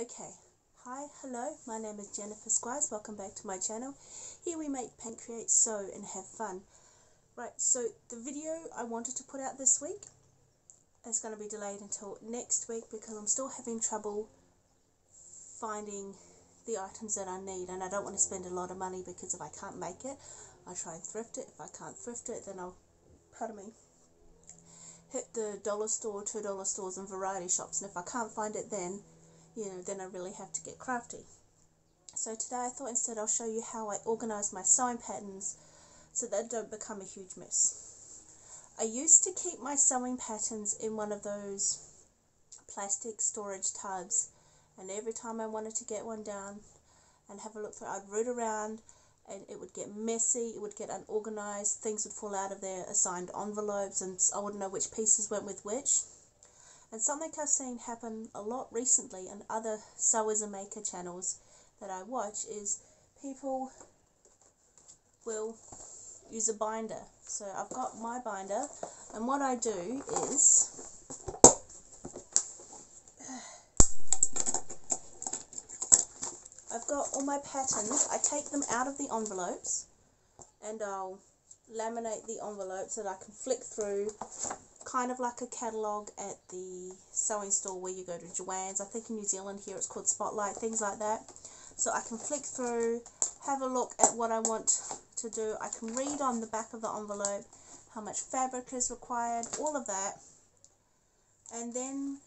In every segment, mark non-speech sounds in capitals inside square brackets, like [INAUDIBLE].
Okay, hi, hello, my name is Jennifer Squires. Welcome back to my channel. Here we make, paint, create, sew, and have fun. Right, so the video I wanted to put out this week is going to be delayed until next week because I'm still having trouble finding the items that I need, and I don't want to spend a lot of money because if I can't make it, I try and thrift it. If I can't thrift it, then I'll, pardon me, hit the dollar store, two dollar stores, and variety shops. And if I can't find it, then you know, then I really have to get crafty. So today I thought instead I'll show you how I organize my sewing patterns so they don't become a huge mess. I used to keep my sewing patterns in one of those plastic storage tubs and every time I wanted to get one down and have a look through I'd root around and it would get messy, it would get unorganized, things would fall out of their assigned envelopes and I wouldn't know which pieces went with which. And something I've seen happen a lot recently in other sewers and maker channels that I watch is people will use a binder. So I've got my binder and what I do is [SIGHS] I've got all my patterns. I take them out of the envelopes and I'll laminate the envelopes so that I can flick through kind of like a catalogue at the sewing store where you go to Joann's. I think in New Zealand here it's called Spotlight, things like that. So I can flick through, have a look at what I want to do. I can read on the back of the envelope how much fabric is required, all of that. And then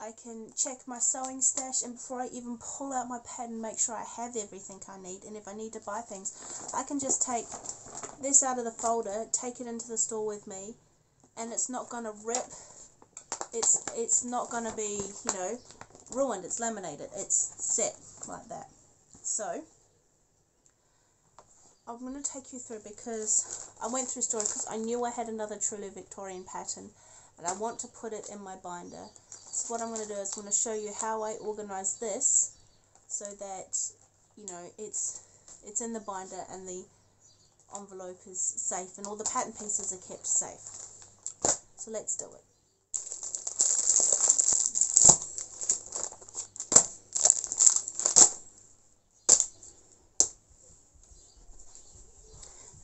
I can check my sewing stash and before I even pull out my pattern make sure I have everything I need and if I need to buy things I can just take this out of the folder, take it into the store with me and it's not going to rip. It's it's not going to be you know ruined. It's laminated. It's set like that. So I'm going to take you through because I went through story because I knew I had another truly Victorian pattern and I want to put it in my binder. So what I'm going to do is I'm going to show you how I organize this so that you know it's it's in the binder and the envelope is safe and all the pattern pieces are kept safe so let's do it.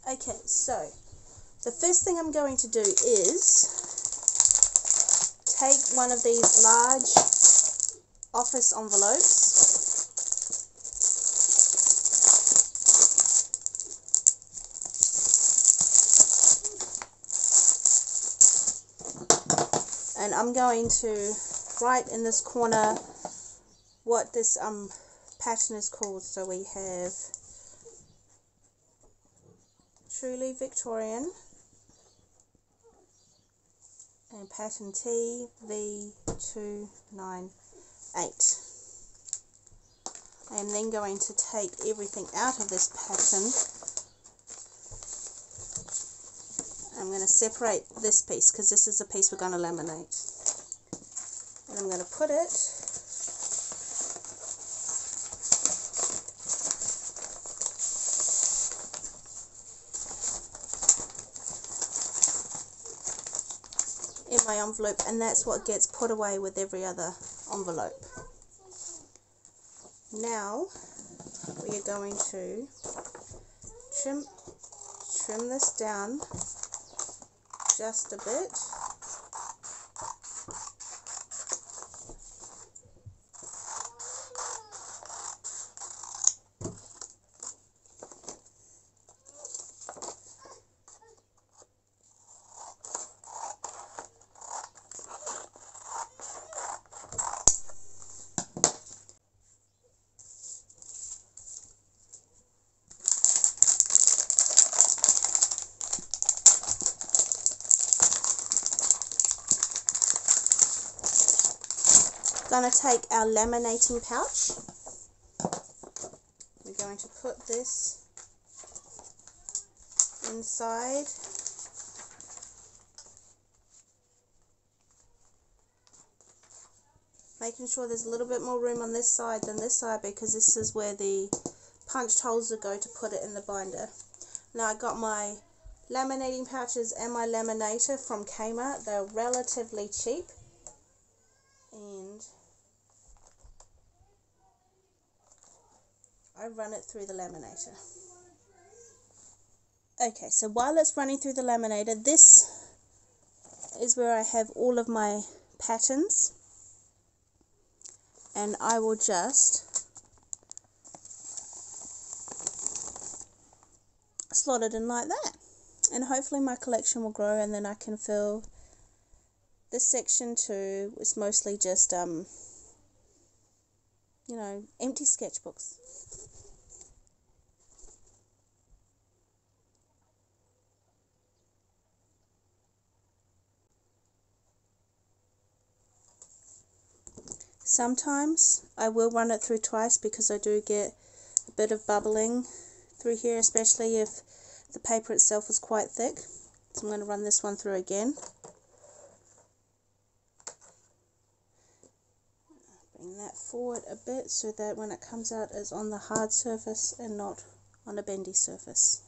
Okay, so the first thing I'm going to do is take one of these large office envelopes I'm going to write in this corner what this um pattern is called. So we have Truly Victorian and pattern TV298. I am then going to take everything out of this pattern I'm going to separate this piece because this is the piece we're going to laminate. And I'm going to put it in my envelope and that's what gets put away with every other envelope. Now we are going to trim trim this down just a bit. Going to take our laminating pouch. We're going to put this inside. Making sure there's a little bit more room on this side than this side because this is where the punched holes will go to put it in the binder. Now I got my laminating pouches and my laminator from Kmart. They're relatively cheap and I run it through the laminator. Okay, so while it's running through the laminator, this is where I have all of my patterns. And I will just slot it in like that. And hopefully my collection will grow and then I can fill this section too. It's mostly just um you know empty sketchbooks Sometimes I will run it through twice because I do get a bit of bubbling through here, especially if the paper itself is quite thick. So I'm going to run this one through again. Bring that forward a bit so that when it comes out it's on the hard surface and not on a bendy surface.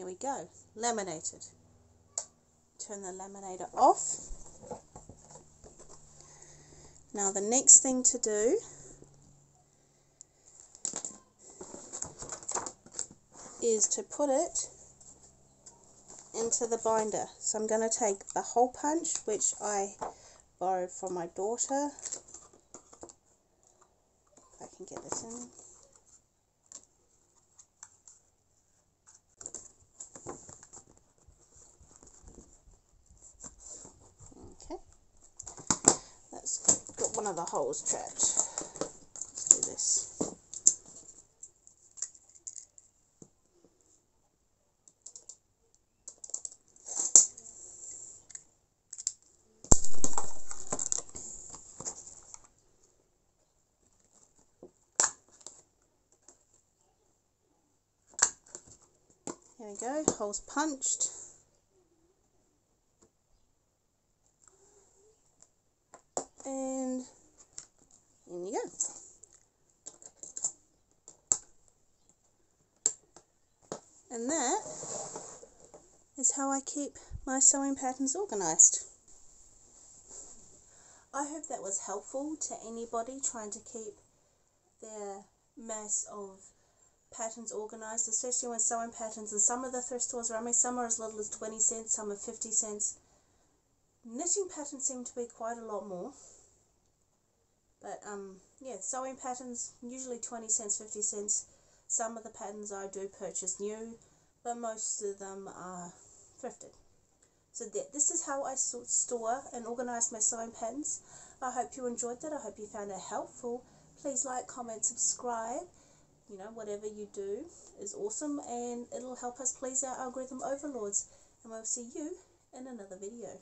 Here we go, laminated. Turn the laminator off. Now the next thing to do is to put it into the binder. So I'm going to take the hole punch, which I borrowed from my daughter. If I can get this in. The holes trapped. Let's do this. Here we go, holes punched. And that is how I keep my sewing patterns organised. I hope that was helpful to anybody trying to keep their mess of patterns organised, especially when sewing patterns and some of the thrift stores around me, some are as little as 20 cents, some are 50 cents. Knitting patterns seem to be quite a lot more. But um, yeah, sewing patterns, usually 20 cents, 50 cents. Some of the patterns I do purchase new, but most of them are thrifted. So that, this is how I sort store and organize my sewing patterns. I hope you enjoyed that. I hope you found it helpful. Please like, comment, subscribe. You know, whatever you do is awesome and it'll help us please our algorithm overlords. And we'll see you in another video.